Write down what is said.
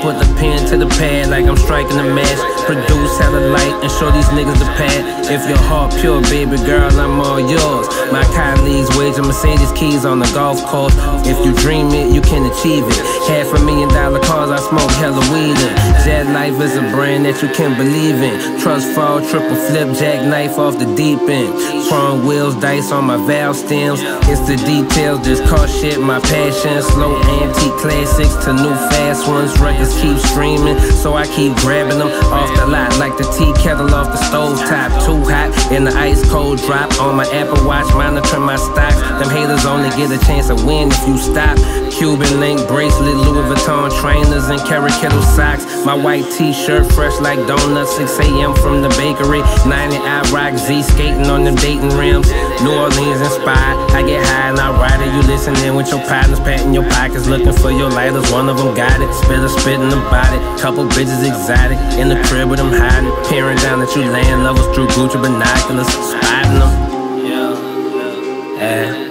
Put the pen to the pad like I'm striking a match. Produce light and show these niggas the pad. If your heart pure, baby girl, I'm all yours. My colleagues wager Mercedes keys on the golf course. If you dream it, you can achieve it. Half a million dollar cars, I smoke hella weed in. Life is a brand that you can believe in. Trust fall, triple flip, jackknife off the deep end. Chrome wheels, dice on my valve stems. It's the details, just car shit, my passion. Slow antique classics to new fast ones. Records keep streaming, so I keep grabbing them off the lot like the tea kettle off the stove top. Too hot in the ice cold drop on my Apple Watch, monitoring my stocks. Them haters only get a chance to win if you stop. Cuban link bracelet, Louis Vuitton trainers, and Kerry Kittles socks. My white t-shirt fresh like donuts 6 a.m. from the bakery 90 IROC-Z skating on the Dayton rims New Orleans inspired I get high and I ride it You listening with your partners Patting your pockets Looking for your lighters One of them got it Spitta spitting about it Couple bitches exotic In the crib with them hiding Peering down at you laying levels Through Gucci binoculars Spotting them Yeah